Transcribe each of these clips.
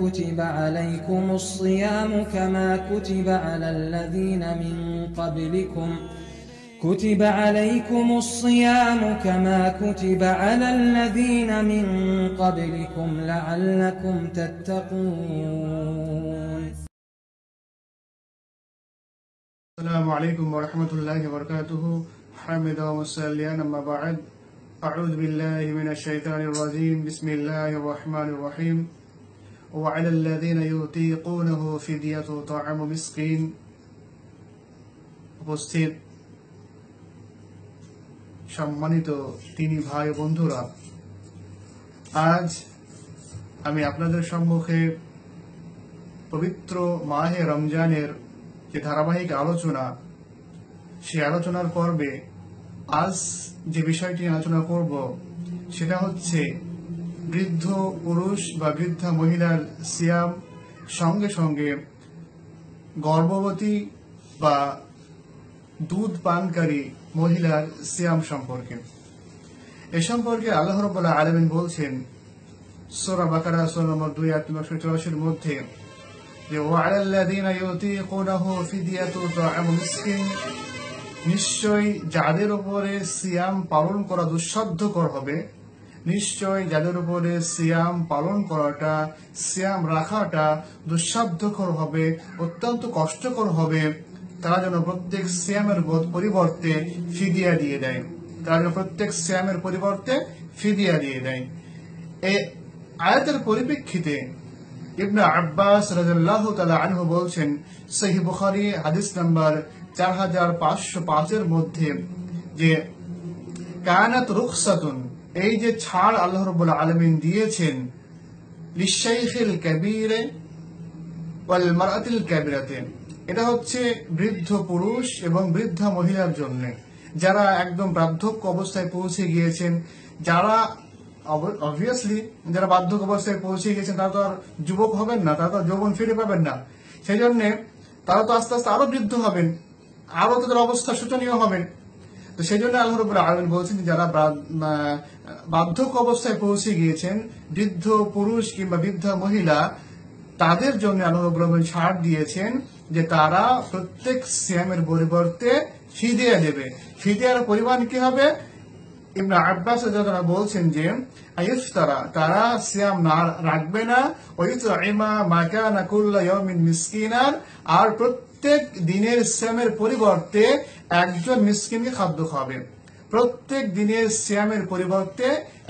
كتب عليكم الصيام كما كتب على الذين من قبلكم كتب عليكم الصيام كما كتب على الذين من قبلكم لعلكم تتقون. السلام عليكم ورحمة الله وبركاته. حمد ومسليا أما بعد أعوذ بالله من الشيطان الرجيم. بسم الله الرحمن الرحيم. وعلى الذين يطيقونه فدية طعام مسكين উপস্থিত সম্মানিত তিনি ভাই বন্ধুরা আজ আমি আপনাদের সম্মুখে পবিত্র মাহে রমজানের যে ধারাবাহিক আলোচনা সেই আলোচনার পর্বে আজ যে বিষয়টি আলোচনা করব সেটা হচ্ছে বৃদ্ধ পুরুষ বা বৃদ্ধা মহিলার সিয়াম সঙ্গে সঙ্গে গর্ভবতী বা দুধ পানকারী মহিলার সিয়াম সম্পর্কে। এ সম্পর্কে আল্লাহ রবাল্লাহ আলমিন বলছেন, সোরা বাকারা, সোর নম্বর দুই, আট নম্বর চৌরাশির মধ্যে যে ওয়ালাল্লাদিনা ইউতিকুনাহু ফিদিয়াতু তা'আম মিসকিন নিশ্চয়ই যাদের উপরে সিয়াম পালন করা দুঃসাধ্যকর হবে নিশ্চয় যাদের উপরে সিয়াম পালন করাটা, সিয়াম রাখাটা দুঃসাধ্যকর হবে, অত্যন্ত কষ্টকর হবে, তারা যেন প্রত্যেক সিয়ামের পরিবর্তে ফিদিয়া দিয়ে দেয়। তারা যেন প্রত্যেক সিয়ামের পরিবর্তে ফিদিয়া দিয়ে দেয়। এই আয়াতের পরিপ্রেক্ষিতে ইবনে আব্বাস রাদিয়াল্লাহু তাআলা আনহু বলছেন, সহিহ বুখারী হাদিস নাম্বার 4505 এর মধ্যে যে কানাত রুখসাতুন এই যে ছাড় আল্লাহ রাব্বুল আলামিন দিয়েছেন কাবীরে ওয়াল মারআতিল কাবীরাতে, এটা হচ্ছে বৃদ্ধ পুরুষ এবং বৃদ্ধা মহিলার জন্য। যারা একদম বার্ধক্য অবস্থায় পৌঁছে গিয়েছেন, যারা অবভিয়াসলি যারা বার্ধক্য অবস্থায় পৌঁছে গিয়েছেন, তারা তো আর যুবক হবেন না, তারা তো যৌবন ফিরে পাবেন না। সেই জন্য তারা তো আস্তে আস্তে আরও বৃদ্ধ হবেন, আরও তাদের অবস্থা শোচনীয় হবেন তো সেই জন্য আল্লাহ রবুল্লাহ আলমিন বলছেন যারা বা- আহ, বার্ধক্য অবস্থায় পৌঁছে গিয়েছেন বৃদ্ধ পুরুষ কিংবা বৃদ্ধা মহিলা তাদের জন্য আল্লাহ আলমিন ছাড় দিয়েছেন যে তারা প্রত্যেক সিয়ামের পরিবর্তে ফিদিয়া দেবে ফিদিয়ার পরিমাণ কি হবে? ইবনে আব্বাস আনহু বলছেন যে আইফতারা তারা সিয়াম না রাখবে না। ওই ওয়াইতুইমা মাকানা কুল্লা ইয়াউমিন মিসকিনার আর প্রত্যেক দিনের শ্যামের পরিবর্তে একজন মিসকিনকে খাদ্য খাবে প্রত্যেক দিনের সিয়ামের পরিবর্তে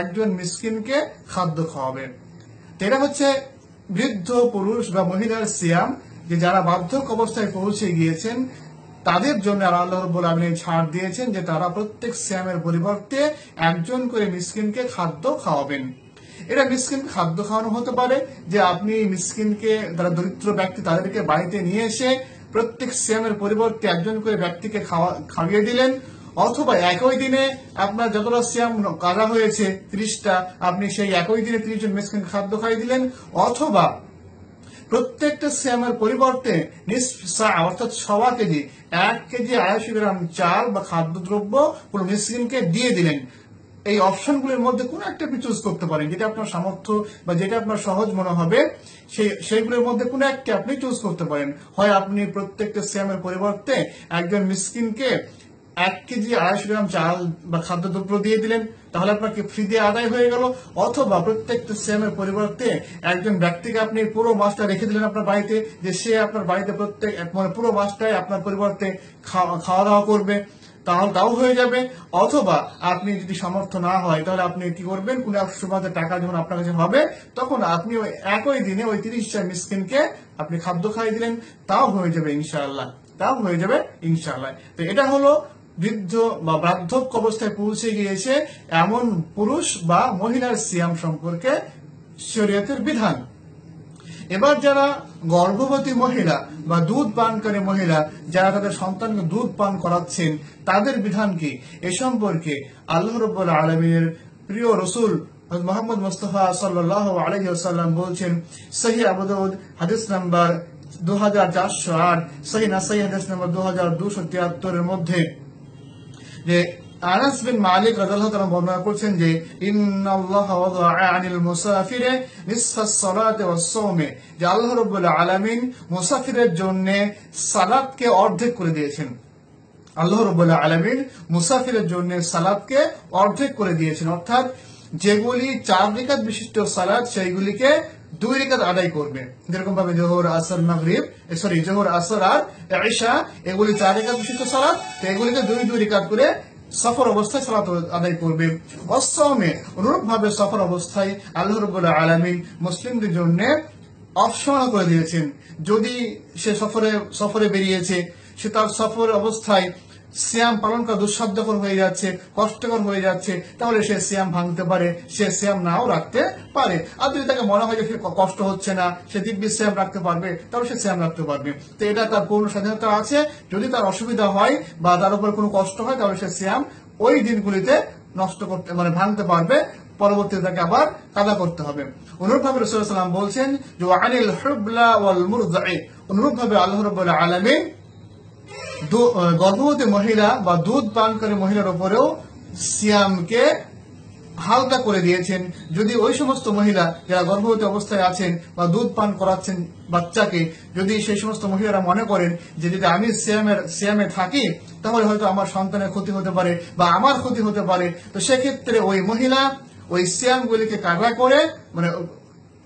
একজন মিসকিনকে খাদ্য খাওয়াবে। এটা হচ্ছে বৃদ্ধ পুরুষ বা মহিলার সিয়াম, যে যারা বার্ধক্য অবস্থায় পৌঁছে গিয়েছেন, তাদের জন্য আল্লাহ রব্বুল আলমিন ছাড় দিয়েছেন যে তারা প্রত্যেক শ্যামের পরিবর্তে একজন করে মিসকিনকে খাদ্য খাওয়াবেন। এটা মিসকিন খাদ্য খাওয়ানো হতে পারে যে আপনি মিসকিনকে, যারা দরিদ্র ব্যক্তি, তাদেরকে বাড়িতে নিয়ে এসে প্রত্যেক সিয়ামের পরিবর্তে একজন করে ব্যক্তিকে খাওয়া, খাইয়ে দিলেন, অথবা একই দিনে আপনার যতটা সিয়াম কাজা হয়েছে, ত্রিশটা, আপনি সেই একই দিনে ত্রিশ জন মিসকিন খাদ্য খাইয়ে দিলেন, অথবা প্রত্যেকটা সিয়ামের পরিবর্তে অর্থাৎ সবা কেজি, এক কেজি আড়াইশো গ্রাম চাল বা খাদ্যদ্রব্য কোন মিসকিনকে দিয়ে দিলেন। এই অপশনগুলির মধ্যে কোন একটা আপনি চুজ করতে পারেন। যেটা আপনার সামর্থ্য বা যেটা আপনার সহজ মনে হবে সেই সেইগুলোর মধ্যে কোন একটা আপনি চুজ করতে পারেন। হয় আপনি প্রত্যেকটা সিয়ামের পরিবর্তে একজন মিসকিনকে এক কেজি আড়াইশো গ্রাম চাল বা খাদ্যদ্রব্য দিয়ে দিলেন, তাহলে আপনার কি ফ্রি দিয়ে আদায় হয়ে গেল। অথবা প্রত্যেকটা সেমের পরিবর্তে একজন ব্যক্তিকে আপনি পুরো মাসটা রেখে দিলেন আপনার বাড়িতে, যে সে আপনার বাড়িতে প্রত্যেক মানে পুরো মাসটাই আপনার পরিবর্তে খাওয়া দাওয়া করবে। তাহলে তাও হয়ে যাবে। অথবা আপনি যদি সামর্থ্য না হয়, তাহলে আপনি কি করবেন? এক সময় টাকা যখন আপনার কাছে হবে, তখন আপনি ওই একই দিনে ওই তিরিশ জন মিসকিনকে আপনি খাদ্য খাইয়ে দিলেন। তাও হয়ে যাবে ইনশাআল্লাহ। তাও হয়ে যাবে ইনশাআল্লাহ। তো এটা হলো বৃদ্ধ বা বার্ধক্য অবস্থায় পৌঁছে গিয়েছে এমন পুরুষ বা মহিলার সিয়াম সম্পর্কে শরীয়তের বিধান। এবার যারা গর্ভবতী মহিলা বা দুধ পানকারী মহিলা, যারা তাদের সন্তানকে দুধ পান করাচ্ছেন, তাদের বিধান কি? এ সম্পর্কে আল্লাহ রব্বুল আলমীর প্রিয় রসুল মোহাম্মদ মুস্তফা সাল্লাহ আলহিহাল্লাম বলছেন সহি আবুদ হাদিস নাম্বার দু হাজার চারশো আট সহি নাসাই হাদিস নাম্বার দু হাজার দুশো তিয়াত্তরের মধ্যে যে আনাস বিন মালিক রাদিয়াল্লাহু তাআলা বর্ণনা যে আনিল মুসাফিরে নিসফাস সালাতি ওয়াস সাওমে যে আল্লাহ রাব্বুল আলামিন মুসাফিরের জন্য সালাতকে অর্ধেক করে দিয়েছেন। আল্লাহ রবুল্লাহ আলমিন মুসাফিরের জন্য সালাদকে অর্ধেক করে দিয়েছেন। অর্থাৎ যেগুলি চার রেখাত বিশিষ্ট সালাদ সেইগুলিকে দুই রেখাত আদায় করবে। যেরকম ভাবে জোহর, আসর, মাগরিব সরি, জোহর, আসর আর ঈশা, এগুলি চার রেখাত বিশিষ্ট সালাদ তো এগুলিকে দুই দুই রেখাত করে সফর অবস্থায় সালাত আদায় করবে। অসমে অনুরূপভাবে সফর অবস্থায় আল্লাহ রবুল্লাহ আলমিন মুসলিমদের জন্য অপশনাল করে দিয়েছেন। যদি সে সফরে সফরে বেরিয়েছে, সে তার সফর অবস্থায় সিয়াম পালন করা দুঃসাধ্যকর হয়ে যাচ্ছে কষ্টকর হয়ে যাচ্ছে তাহলে সে সিয়াম ভাঙতে পারে সে সিয়াম নাও রাখতে পারে। আর যদি তাকে মনে হয় যে কষ্ট হচ্ছে না সে দিব্যি সিয়াম রাখতে পারবে তাহলে সে সিয়াম রাখতে পারবে। তো এটা তার পূর্ণ স্বাধীনতা আছে। যদি তার অসুবিধা হয় বা তার উপর কোনো কষ্ট হয় তাহলে সে সিয়াম ওই দিনগুলিতে নষ্ট করতে মানে ভাঙতে পারবে। পরবর্তীতে তাকে আবার কাদা করতে হবে। অনুরূপভাবে রসুলাম বলছেন যে আনিল হুবলা ওয়াল মুরদাই অনুরূপভাবে আল্লাহ দু- আহ, গর্ভবতী মহিলা বা দুধ পান করে মহিলার উপরেও সিয়ামকে হালকা করে দিয়েছেন। যদি ওই সমস্ত মহিলা যারা গর্ভবতী অবস্থায় আছেন বা দুধ পান করাচ্ছেন বাচ্চাকে, যদি সেই সমস্ত মহিলারা মনে করেন যে যদি আমি সিয়ামের সিয়ামে থাকি, তাহলে হয়তো আমার সন্তানের ক্ষতি হতে পারে বা আমার ক্ষতি হতে পারে। তো সেক্ষেত্রে ওই মহিলা ওই সিয়ামগুলিকে কাটা করে মানে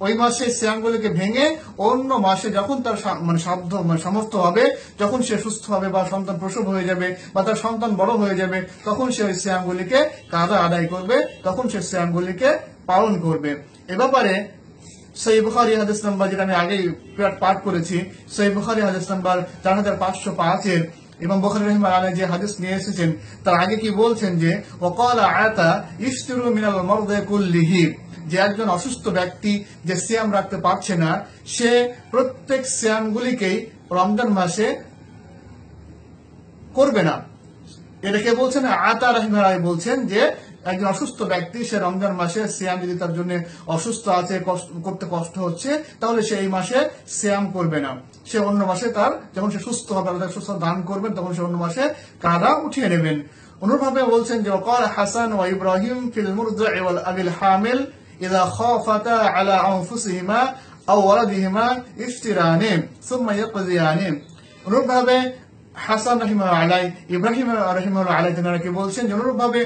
ওই মাসে সিয়ামগুলিকে ভেঙে অন্য মাসে যখন তার মানে সাধ্য মানে সামর্থ্য হবে, যখন সে সুস্থ হবে বা সন্তান প্রসব হয়ে যাবে বা তার সন্তান বড় হয়ে যাবে, তখন সে ওই সিয়ামগুলিকে কাদা আদায় করবে, তখন সে সিয়ামগুলিকে পালন করবে। এ ব্যাপারে সেই বুখারি হাদিস নাম্বার যেটা আমি আগেই পাঠ করেছি সেই বুখারি হাদিস নাম্বার চার হাজার পাঁচশো পাঁচের এবং বখারি রহিম আলী যে হাদিস নিয়ে এসেছেন, তার আগে কি বলছেন যে ওকাল আয়াতা ইস্তিরু মিনাল মরদে কুল্লিহি যে একজন অসুস্থ ব্যক্তি যে সিয়াম রাখতে পারছে না, সে প্রত্যেক সিয়ামগুলিকেই রমজান মাসে করবে না। এটাকে বলছেন? আতা রহিমারাই বলছেন যে একজন অসুস্থ ব্যক্তি, সে রমজান মাসে সিয়াম যদি তার জন্য অসুস্থ আছে করতে কষ্ট হচ্ছে, তাহলে সে এই মাসে সিয়াম করবে না। সে অন্য মাসে তার, যখন সে সুস্থ হবে সুস্থ দান করবেন, তখন সে অন্য মাসে কাদা উঠিয়ে নেবেন। অনুরূপভাবে বলছেন যে ওকাল হাসান ও ইব্রাহিম ফিল মুরদা ওয়াল আবিল হামিল ইদা খাফাতা আলা আনফুসিহিমা আও ওয়ালাদিহিমা ইফতিরানে সুম্মা ইয়াকদিয়ানে অনুরূপভাবে হাসান রহিমা আলাই ইব্রাহিম রহিমা আলাই তেনারা কি বলছেন অনুরূপভাবে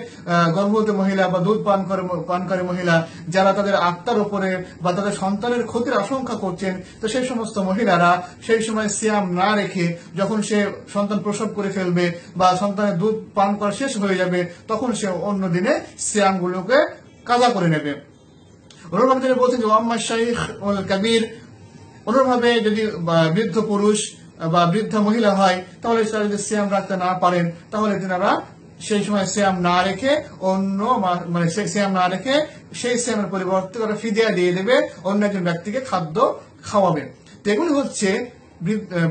গর্ভবতী মহিলা বা দুধ পান করে, পানকারী মহিলা যারা তাদের আত্মার উপরে বা তাদের সন্তানের ক্ষতির আশঙ্কা করছেন, তো সেই সমস্ত মহিলারা সেই সময় সিয়াম না রেখে যখন সে সন্তান প্রসব করে ফেলবে বা সন্তানের দুধ পান করা শেষ হয়ে যাবে, তখন সে অন্য দিনে সিয়ামগুলোকে কাজা করে নেবে। অনুরূপভাবে তিনি বলছেন যে ওয়াম্মা শাইখ কাবির অনুরূপভাবে যদি বৃদ্ধ পুরুষ, বা, বৃদ্ধা মহিলা হয়, তাহলে যদি সিয়াম রাখতে না পারেন, তাহলে তেনারা সেই সময় সিয়াম না রেখে অন্য মানে সেই সিয়াম না রেখে সেই সিয়ামের পরিবর্তে তারা ফিদিয়া দিয়ে দেবে, অন্য একজন ব্যক্তিকে খাদ্য খাওয়াবে। এগুলি হচ্ছে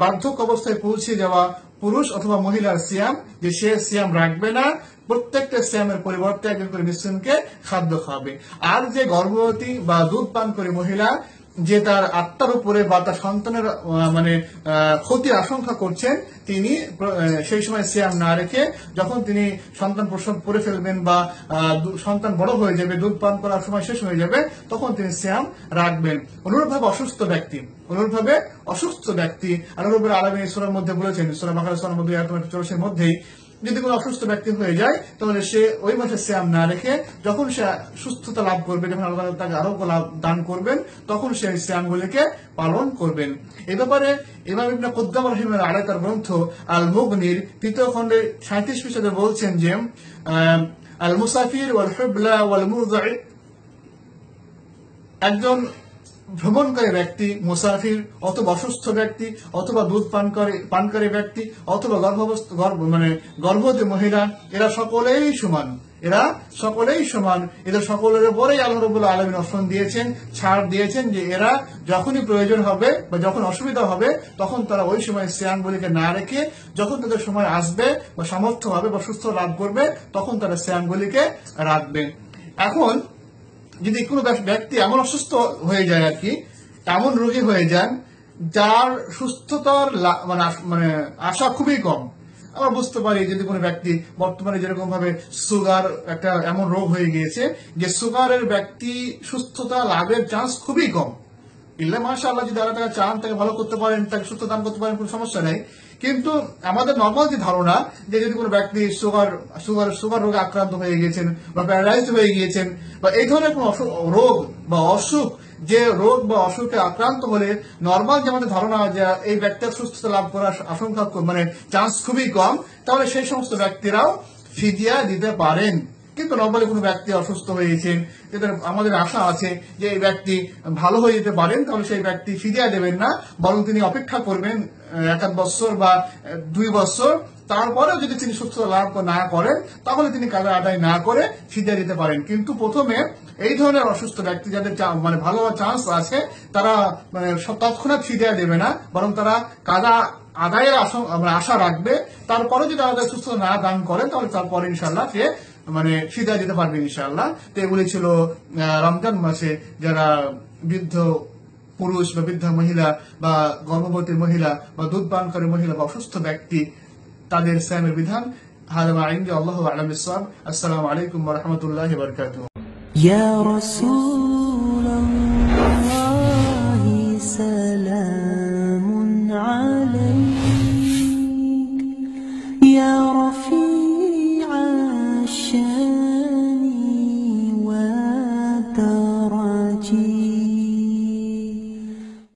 বার্ধক্য অবস্থায় পৌঁছে যাওয়া পুরুষ অথবা মহিলার সিয়াম যে সে সিয়াম রাখবে না, প্রত্যেকটা সিয়ামের পরিবর্তে একজন করে মিসকিনকে খাদ্য খাওয়াবে। আর যে গর্ভবতী বা দুধ পান করে মহিলা যে তার আত্মার উপরে বা তার সন্তানের মানে ক্ষতির আশঙ্কা করছেন, তিনি সেই সময় সিয়াম না রেখে যখন তিনি সন্তান প্রসব করে ফেলবেন বা সন্তান বড় হয়ে যাবে, দুধ পান করার সময় শেষ হয়ে যাবে, তখন তিনি সিয়াম রাখবেন। অনুরূপভাবে অসুস্থ ব্যক্তি, অনুরূপভাবে অসুস্থ ব্যক্তি। আল্লাহ আলমী ঈশ্বরের মধ্যে বলেছেন ঈশ্বর বাকার ইসলামের মধ্যে নম্বর মধ্যেই যদি কোনো অসুস্থ ব্যক্তি হয়ে যায়, তাহলে সে ওই মাসে শ্যাম না রেখে যখন সে সুস্থতা লাভ করবে, যখন আল্লাহ তাকে আরোগ্য লাভ দান করবেন, তখন সে শ্যামগুলিকে পালন করবেন। এ ব্যাপারে ইমাম ইবনে কুদ্দাম রহিমের আড়াই তার গ্রন্থ আল মুগনির তৃতীয় খণ্ডে সাঁত্রিশ পৃষ্ঠাতে বলছেন যে আল মুসাফির ওয়াল হুবলা ওয়াল মুরদাই একজন ভ্রমণকারী ব্যক্তি, মুসাফির, অথবা অসুস্থ ব্যক্তি, অথবা দুধ পান পানকারী পানকারী ব্যক্তি, অথবা গর্ভবস্থ, গর্ভ মানে গর্ভবতী মহিলা, এরা সকলেই সমান। এরা সকলেই সমান। এদের সকলের উপরেই আল্লাহ রবুল্লাহ আলমিন অপশন দিয়েছেন, ছাড় দিয়েছেন যে এরা যখনই প্রয়োজন হবে বা যখন অসুবিধা হবে, তখন তারা ওই সময় শ্যামগুলিকে না রেখে যখন তাদের সময় আসবে বা সামর্থ্য হবে বা সুস্থ লাভ করবে, তখন তারা শ্যামগুলিকে রাখবে। এখন যদি কোনো ব্যক- ব্যক্তি এমন অসুস্থ হয়ে যায় আর কি, এমন রোগী হয়ে যান, যার সুস্থতার মানে মানে আশা খুবই কম। আমরা বুঝতে পারি যদি কোনো ব্যক্তি বর্তমানে যেরকম ভাবে সুগার একটা এমন রোগ হয়ে গিয়েছে, যে সুগারের ব্যক্তি সুস্থতা লাভের চান্স খুবই কম। ইল্লা মাসা আল্লাহ যদি আল্লাহ চান, তাকে ভালো করতে পারেন, তাকে সুস্থ দান করতে পারেন, কোনো সমস্যা নেই। কিন্তু আমাদের নর্মাল যে ধারণা, যে যদি কোনো ব্যক্তি সুগার সুগার সুগার রোগে আক্রান্ত হয়ে গিয়েছেন বা প্যারালাইজড হয়ে গিয়েছেন বা এই ধরনের কোনো রোগ বা অসুখ, যে রোগ বা অসুখে আক্রান্ত হলে নর্মাল যে আমাদের ধারণা যে এই ব্যক্তির সুস্থতা লাভ করার আশঙ্কা মানে চান্স খুবই কম, তাহলে সেই সমস্ত ব্যক্তিরাও ফিদিয়া দিতে পারেন। কিন্তু নর্মালি কোনো ব্যক্তি অসুস্থ হয়েছেন, এদের আমাদের আশা আছে যে এই ব্যক্তি ভালো হয়ে যেতে পারেন, তাহলে সেই ব্যক্তি ফিরিয়ে দেবেন না, বরং তিনি অপেক্ষা করবেন এক আধ বছর বা দুই বছর, তারপরেও যদি তিনি সুস্থতা লাভ না করেন, তাহলে তিনি কাজা আদায় না করে ফিরিয়ে দিতে পারেন। কিন্তু প্রথমে এই ধরনের অসুস্থ ব্যক্তি যাদের মানে ভালো চান্স আছে, তারা মানে তৎক্ষণাৎ ফিরিয়ে দেবে না, বরং তারা কাজা, আদায়ের আশা- মানে রাখবে। তারপরে যদি আদায় সুস্থ না দান করেন, তাহলে তারপরে ইনশাল্লাহ সে মানে ফিদা যেতে পারবে ইনশাআল্লাহ তো এগুলি ছিল আহ, রমজান মাসে যারা বৃদ্ধ পুরুষ বা বৃদ্ধা মহিলা বা গর্ভবতী মহিলা বা দুধ পানকারী মহিলা বা অসুস্থ ব্যক্তি তাদের স্যামের বিধান হাজামা আইন্দি আল্লাহ আলম ইসলাম আসসালামু আলাইকুম রহমতুল্লাহ বরকাতুহ يا رسول